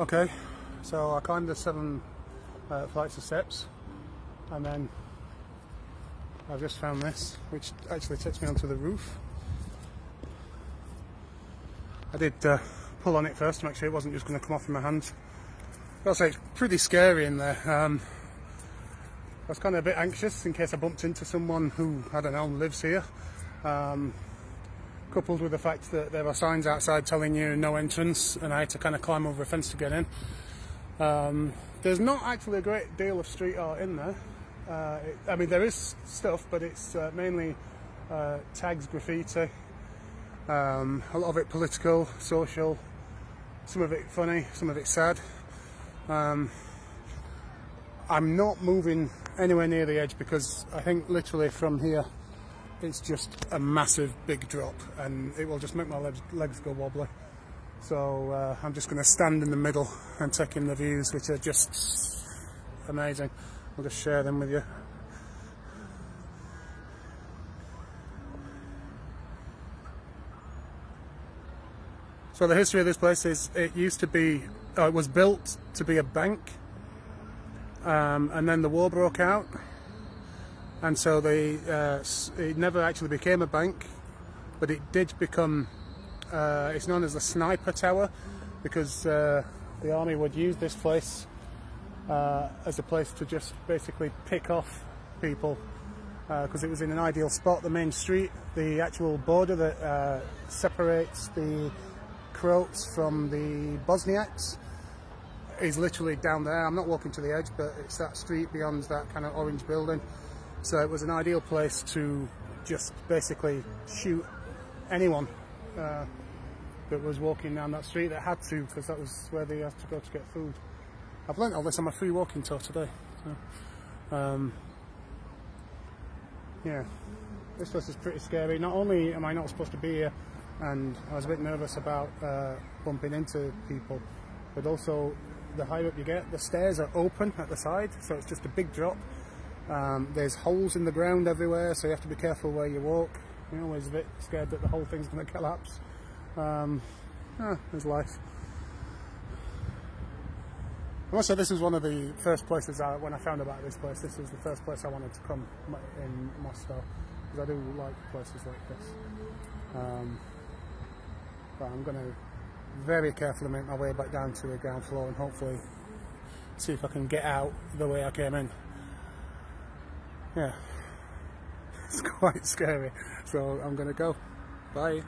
Okay, so I climbed the seven uh, flights of steps and then I've just found this which actually takes me onto the roof. I did uh, pull on it first to make sure it wasn't just going to come off in my hands. I'll say it's pretty scary in there. Um, I was kind of a bit anxious in case I bumped into someone who, I don't know, lives here. Um, coupled with the fact that there are signs outside telling you no entrance and I had to kind of climb over a fence to get in. Um, there's not actually a great deal of street art in there. Uh, it, I mean, there is stuff, but it's uh, mainly uh, tags, graffiti, um, a lot of it political, social, some of it funny, some of it sad. Um, I'm not moving anywhere near the edge because I think literally from here it's just a massive big drop and it will just make my legs, legs go wobbly. So uh, I'm just going to stand in the middle and take in the views which are just amazing. I'll just share them with you. So the history of this place is it used to be, oh, it was built to be a bank um, and then the war broke out and so they uh, it never actually became a bank but it did become uh, it's known as the sniper tower because uh, the army would use this place uh, as a place to just basically pick off people because uh, it was in an ideal spot the main street. The actual border that uh, separates the Croats from the Bosniaks is literally down there. I'm not walking to the edge but it's that street beyond that kind of orange building so it was an ideal place to just basically shoot anyone uh, that was walking down that street that had to, because that was where they had to go to get food. I've learnt all this on my free walking tour today. So, um, yeah, this place is pretty scary. Not only am I not supposed to be here, and I was a bit nervous about uh, bumping into people, but also the higher up you get, the stairs are open at the side, so it's just a big drop. Um, there's holes in the ground everywhere, so you have to be careful where you walk. You're always a bit scared that the whole thing's going to collapse. Um, ah, there's life. I must say this was one of the first places I, when I found about this place, this was the first place I wanted to come in Mostar, because I do like places like this. Um, but I'm going to very carefully make my way back down to the ground floor and hopefully see if I can get out the way I came in yeah, it's quite scary. So I'm gonna go. Bye.